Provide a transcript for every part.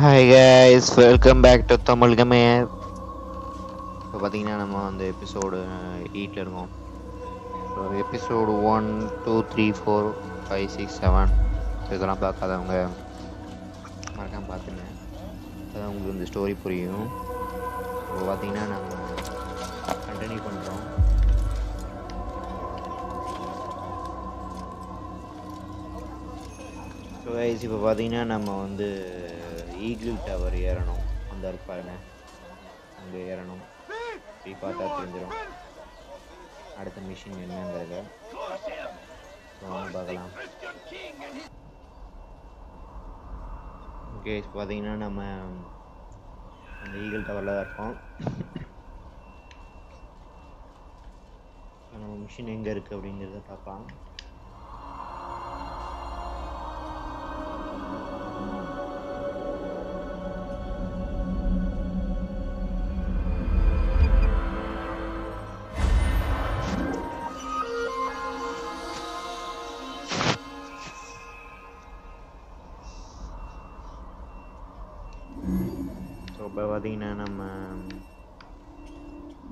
Hi guys welcome back to Tamil gamer இப்போ பார்த்தீங்கன்னா நம்ம வந்து எபிசோடு எயிட்டில் இருக்கோம். So episode one two three four five six seven இதெல்லாம் பார்க்காதவங்க மறக்காமல் பார்த்துங்க. அதான் உங்களுக்கு இந்த ஸ்டோரி புரியும். இப்போ பார்த்தீங்கன்னா நம்ம கண்டினியூ பண்ணுறோம் ஸோ கைஸ் இப்போ பார்த்தீங்கன்னா நம்ம வந்து ஈகிள் டவர் ஏறணும். அந்த பாருங்க. அங்கே ஏறணும். இப்படி பார்த்தா தெரிஞ்சிடும். அடுத்த மிஷின் என்னங்கிறத வாங்க பார்க்கலாம். ஓகே பார்த்தீங்கன்னா நம்ம அந்த ஈகிள் டவரில் தான் இருக்கோம். நம்ம மிஷின் எங்கே இருக்குது அப்படிங்கிறத பார்க்கலாம்.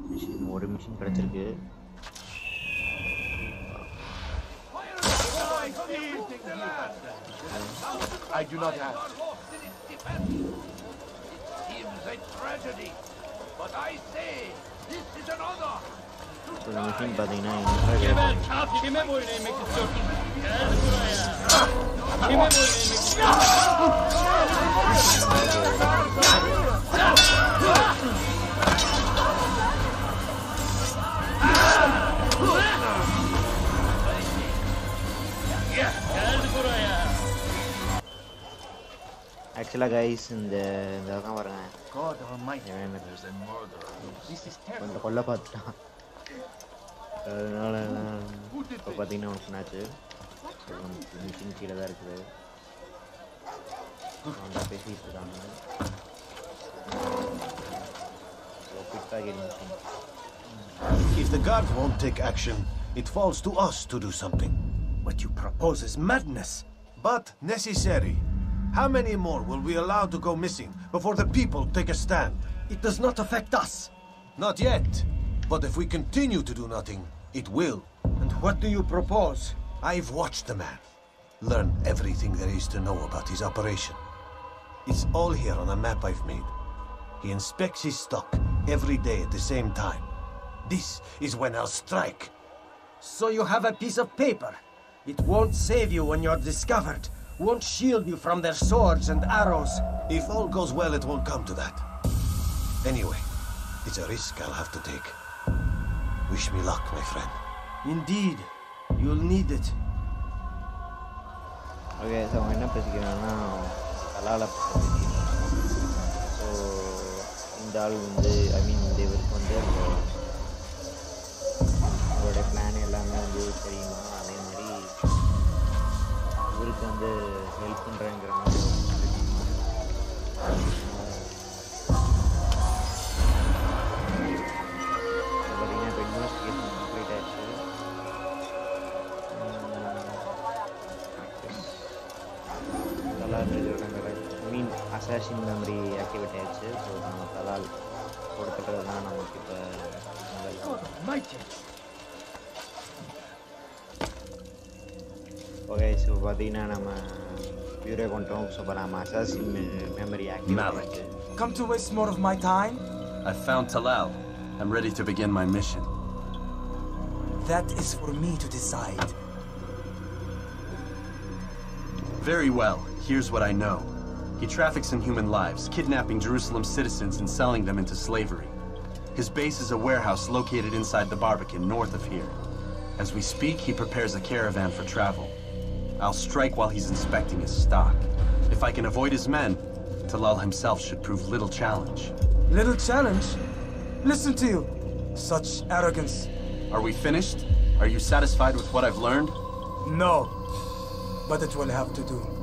மிஷின் ஒரு மிஷின் கிடச்சிருக்கு I do not have. Seems a tragedy, but I say this is another. So இந்த மிஷின் பார்த்தீங்கன்னா interrogate Kime boyun eğmek istiyorsun? Gel a murderer. This is terrible. கொஞ்சம் கொல்ல பார்த்துட்டான் அதனால இப்போ பார்த்தீங்கன்னா ஒன்று சொன்னாச்சு மிஷின் கீழே தான் இருக்குது அவங்க பேசிகிட்டு இருக்காங்க quick packet machine If the guard won't take action, it falls to us to do something. What you propose is madness. But necessary. How many more will we allow to go missing before the people take a stand? It does not affect us. Not yet. But if we continue to do nothing, it will. And what do you propose? I've watched the man. Learn everything there is to know about his operation. It's all here on a map I've made. He inspects his stock every day at the same time. This is when I'll strike. So you have a piece of paper. It won't save you when you're discovered Won't shield you from their swords and arrows. If all goes well, it won't come to that. Anyway, it's a risk I'll have to take. Wish me luck, my friend. Indeed, you'll need it. Okay so அவன் என்ன பேசிக்கிறான்னா கலால so இந்த ஆள் வந்து ஐ மீன் இந்த இவருக்கு வந்து அந்த அவருடைய பிளான் எல்லாமே வந்து தெரியுமா அதே ஊருக்கு இவருக்கு வந்து ஹெல்ப் பண்ணுறேங்கிற மாதிரி ஒரு பார்த்தீங்கன்னா இப்போ இன்வெஸ்டிகேஷன் கம்ப்ளீட் ஆயிடுச்சு. தலால் மீன் அசாசின் மெமரி ஆக்டிவேட் ஆயிடுச்சு. ஸோ நம்ம தலால் கொடுத்துட்டு தான் நமக்கு இப்போ ஸோ பார்த்தீங்கன்னா நம்ம பியூரே கொண்டோம் ஸோ இப்போ நம்ம அசாசின் மெமரி ஆக்டிவேட் Malik. ஆயிடுச்சு Come to waste more of my time? I found Talal. I'm ready to begin my mission. That is for me to decide. Very well. Here's what I know. He traffics in human lives, kidnapping Jerusalem citizens and selling them into slavery. His base is a warehouse located inside the Barbican, north of here. As we speak, he prepares a caravan for travel. I'll strike while he's inspecting his stock. If I can avoid his men, Talal himself should prove little challenge. Little challenge? Listen to you. Such arrogance. Are we finished? Are you satisfied with what I've learned? No. But it will have to do.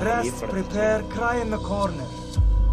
Rest, prepare, cry in the corner.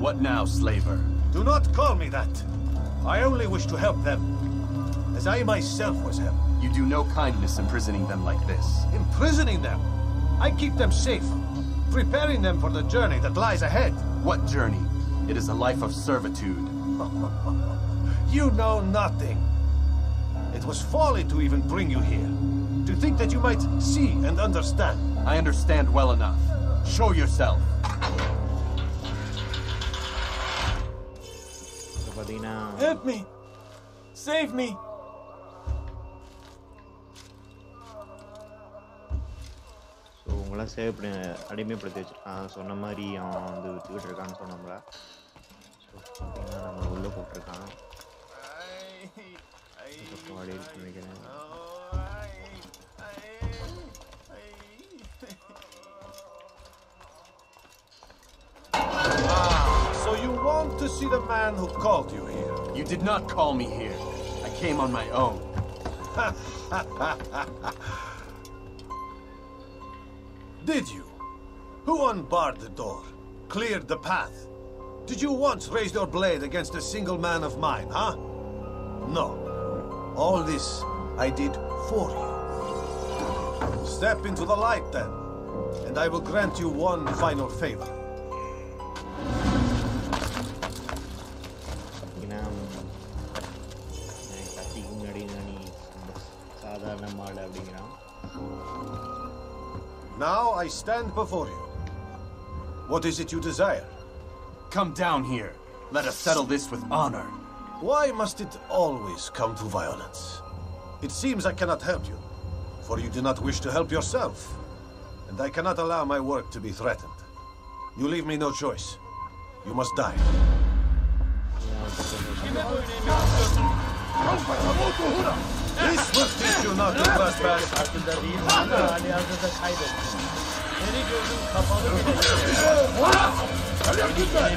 What now, slaver? Do not call me that. I only wish to help them as I myself was him. You do no kindness imprisoning them like this. Imprisoning them? I keep them safe, preparing them for the journey that lies ahead. What journey? It is a life of servitude. you know nothing. It was folly to even bring you here. To think that you might see and understand. I understand well enough. Show yourself. Help me! Save me! So உங்களாம் save பண்ணி அடிமைப்படுத்தி வச்சிருக்கான் சொன்ன மாதிரி அவன் வந்து விற்றுக்கிட்டு இருக்கான்னு சொன்னோம்ல so பார்த்தீங்கன்னா நம்ம உள்ளே போட்டிருக்கான் பக்கம் அடி இருக்குன்னு நினைக்கிறேன் So you want to see the man who called you here? You did not call me here. I came on my own. Did you? Who unbarred the door? Cleared the path? Did you once raise your blade against a single man of mine, huh? No. All this I did for you. Step into the light then, and I will grant you one final favor. Now I stand before you. What is it you desire? Come down here. Let us settle this with honor. Why must it always come to violence? It seems I cannot help you, for you do not wish to help yourself. And I cannot allow my work to be threatened. You leave me no choice. You must die. This will teach you not to trespass. Seni gözün kapalı bile. Öyle gitme.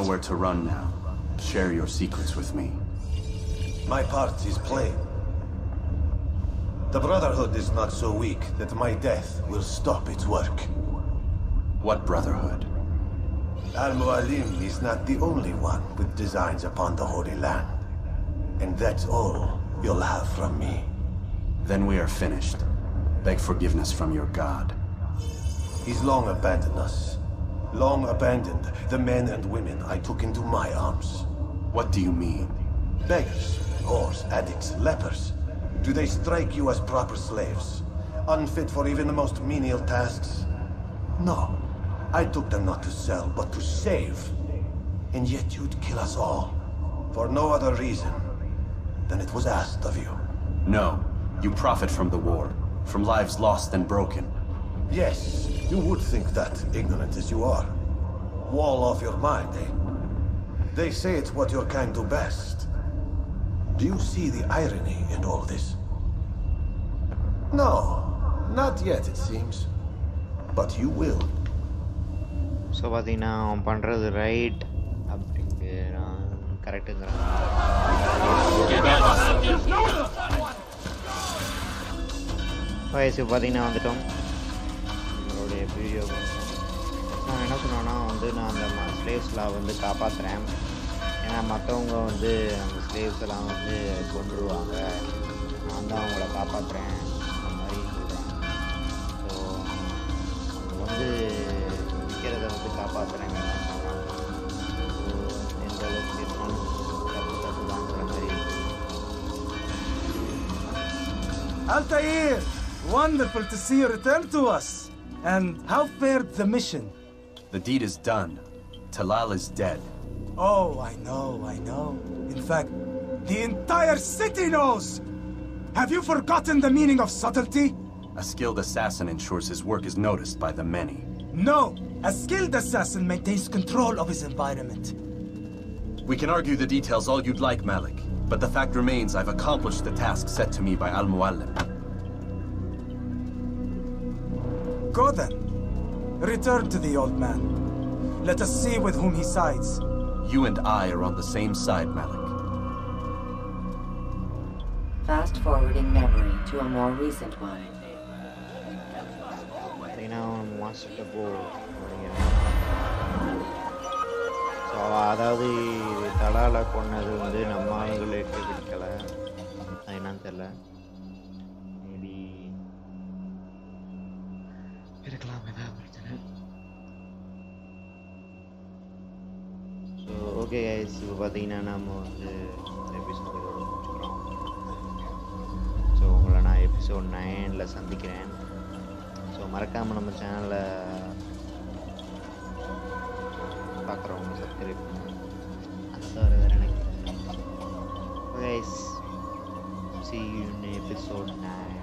Nowhere to run now. Share your secrets with me. My part is plain. The Brotherhood is not so weak that my death will stop its work. What brotherhood? Al-Mualim is not the only one with designs upon the Holy Land. And that's all you'll have from me. Then we are finished. Beg forgiveness from your god. He's long abandoned us. Long abandoned the men and women I took into my arms. What do you mean? Beggars, whores, addicts, lepers. Do they strike you as proper slaves? Unfit for even the most menial tasks? No. I took them not to sell, but to save. And yet you'd kill us all. For no other reason than it was asked of you. No. You profit from the war. From lives lost and broken. Yes, you would think that, ignorant as you are. Wall off your mind, eh? They say it's what your kind do best. Do you see the irony in all this? No, not yet, it seems. But you will. So பார்த்தீங்கன்னா அவன் பண்ணுறது right அப்படின்ட்டு நான் கரெக்டுங்கிறேன் வயசு பார்த்தீங்கன்னா வந்துட்டோம் நம்மளுடைய video நான் என்ன சொன்னேன்னா வந்து நான் அந்த ஸ்லேவ்ஸ்லாம் வந்து காப்பாற்றுறேன் ஏன்னா மற்றவங்க வந்து அந்த ஸ்லேவ்ஸ் எல்லாம் வந்து கொண்டுருவாங்க நான் தான் அவங்கள காப்பாற்றுறேன் அந்த மாதிரி சொல்கிறேன் ஸோ அவங்க வந்து விற்கிறத வந்து காப்பாற்றுறேங்க எந்த அளவுக்கு இருந்தாலும் தப்பு தப்பு தாங்கிற மாதிரி. Altair! Wonderful to see you return to us. And how fared the mission? The deed is done. Talal is dead. Oh, I know, I know. In fact, the entire city knows! Have you forgotten the meaning of subtlety? A skilled assassin ensures his work is noticed by the many. No! A skilled assassin maintains control of his environment. We can argue the details all you'd like, Malik. But the fact remains I've accomplished the task set to me by Al-Mualim. Go then. Return to the old man. Let us see with whom he sides. You and I are on the same side, Malik. Fast forwarding memory to a more recent one. பார்த்தீங்கன்னா மாஸ்டர்கிட்ட போ so அதாவது தலால கொன்னது வந்து நம்ம ஆளுங்களுக்கு பிடிக்கல அது என்னன்னு தெரில இருக்கலாம் ஏதாவது பிரச்சனை ஸோ ஓகே கைஸ் இப்போ பார்த்தீங்கன்னா நம்ம வந்து எபிசோட் முடிச்சுக்கிறோம். ஸோ உங்களை நான் எபிசோட் நைனில் சந்திக்கிறேன். ஸோ மறக்காமல் நம்ம சேனலை பார்க்குறவங்க சப்ஸ்கிரைப் பண்ணுங்க அந்த தவிர வேறு எனக்கு. Guys see you in episode 9